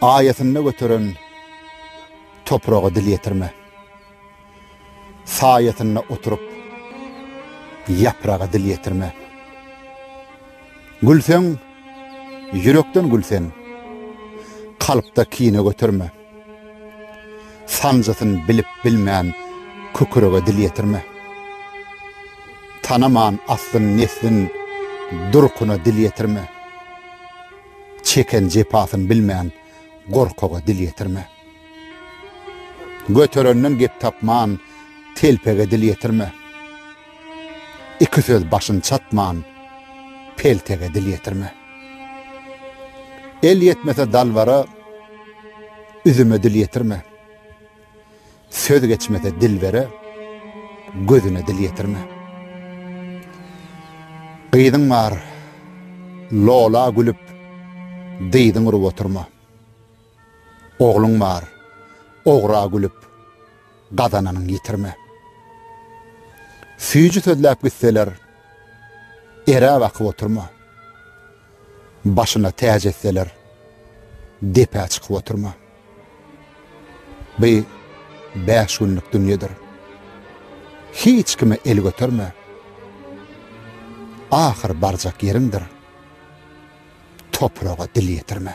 Aýasynda göteren topraga dil ýetirme. Saýasynda oturyp, ýapraga dil ýetirme. Gülseň, ýürekden gül sen, kalpda kine göterme. Sanjysyn bilip-bilmän kükrege dil ýetirme. Tanaman aslyn-neslin durkuna dil ýetirme. Çeken jepasyn bilmän gorkaga dil ýetirme. Göterenden gep tapman telpege dil ýetirme. Iki söz başyn çatman peltege dil ýetirme. El ýetmese dalbara, üzüme dil ýetirme. Söz geçmese dilbere, gözüne dil ýetirme. Gyzyň bar, lola gülüp, dyzyň urup oturma. Ogluň bar, ogra gülüp, Gazananyň ýitirme. Süýji sözläp gitseler, Ere bakyp oturma. Başyna täç etseler, Depä çykyp oturma. Bi bäş günlük dünýedir. Hiç kime el göterme. Ahyr barjak ýeriňdir. Topraga dil ýetirme.